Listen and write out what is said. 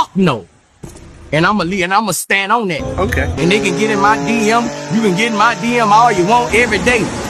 fuck no. And I'ma leave, and I'ma stand on that. Okay. And they can get in my DM. You can get in my DM all you want every day.